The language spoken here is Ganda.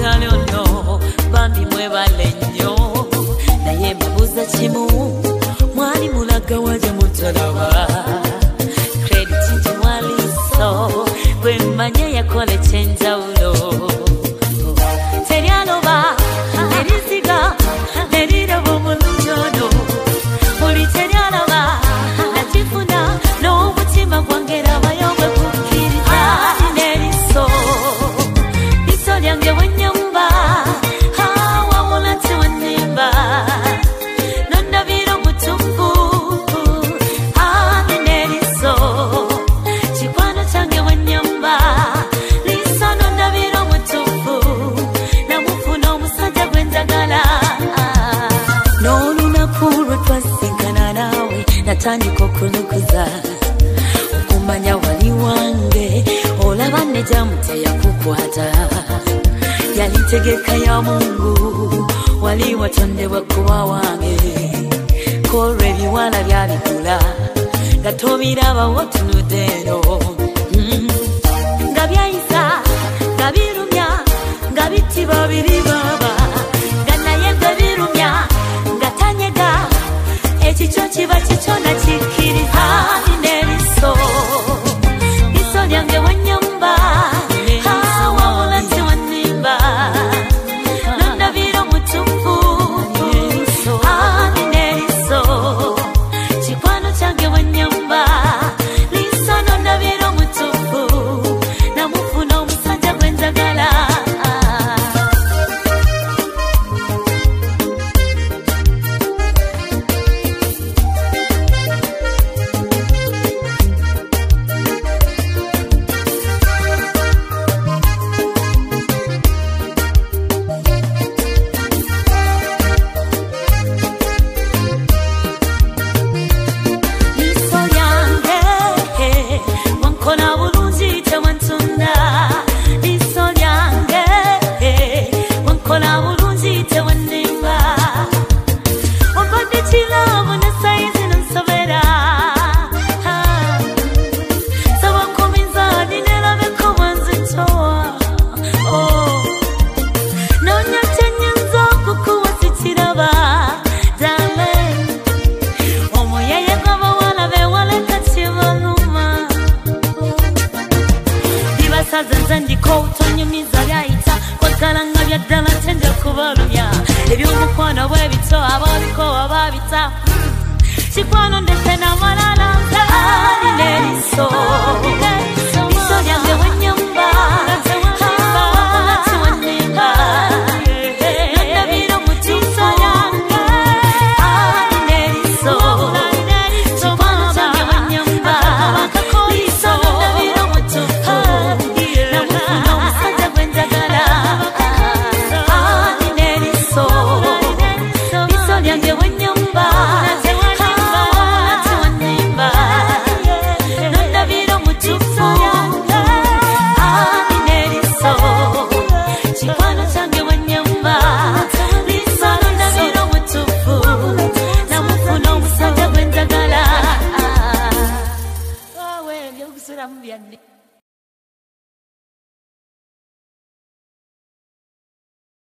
sale o bambi mwebale nnyo naye mbabuuza kimu mwali mulagawaja mutalaba okulukuza okumanya wali wange olaba nejamu teyakukwata. Yali ntegeka ya mungu wali watondebwa kuba wange. Kolwa ebiwala byabigula nga tobirabawo tunudde eno mm. nga byayisa nga birumya nga bitiba biri kunyumiza byahita kwakaranga byaddala tenja kubalumya eby'omukwano bwe bito aboobiko hmm. kikwano ndese namalala nzaline serán bien.